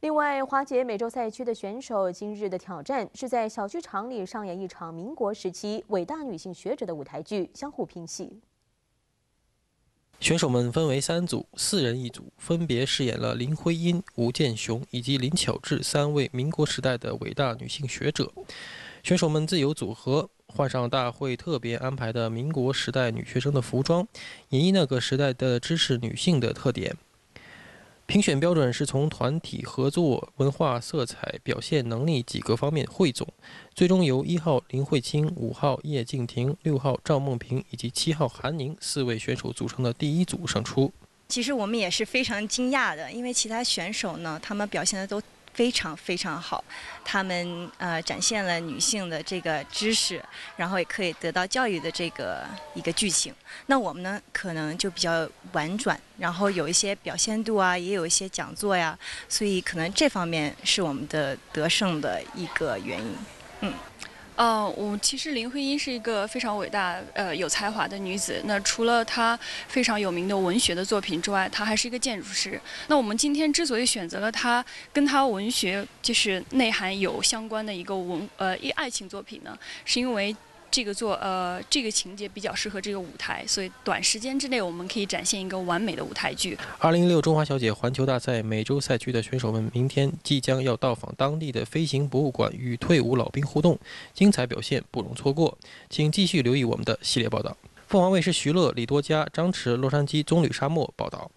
另外，华姐美洲赛区的选手今日的挑战是在小剧场里上演一场民国时期伟大女性学者的舞台剧，相互拼戏。选手们分为三组，四人一组，分别饰演了林徽因、吴健雄以及林巧稚三位民国时代的伟大女性学者。选手们自由组合，换上大会特别安排的民国时代女学生的服装，演绎那个时代的知识女性的特点。评选标准是从团体合作、文化色彩、表现能力几个方面汇总，最终由一号林慧卿、五号叶静婷、六号赵梦萍以及七号韩宁四位选手组成的第一组胜出。其实我们也是非常惊讶的，因为其他选手呢，他们表现的都。非常非常好，他们呃展现了女性的这个知识，然后也可以得到教育的这个一个剧情。那我们呢，可能就比较婉转，然后有一些表现度啊，也有一些讲座呀，所以可能这方面是我们的得胜的一个原因。嗯。呃，我其实林徽因是一个非常伟大、呃有才华的女子。那除了她非常有名的文学的作品之外，她还是一个建筑师。那我们今天之所以选择了她，跟她文学就是内涵有相关的一个文呃一爱情作品呢，是因为。这个做呃，这个情节比较适合这个舞台，所以短时间之内我们可以展现一个完美的舞台剧。二零一六中华小姐环球大赛美洲赛区的选手们，明天即将要到访当地的飞行博物馆，与退伍老兵互动，精彩表现不容错过，请继续留意我们的系列报道。凤凰卫视徐乐、李多佳、张弛，洛杉矶棕榈沙漠报道。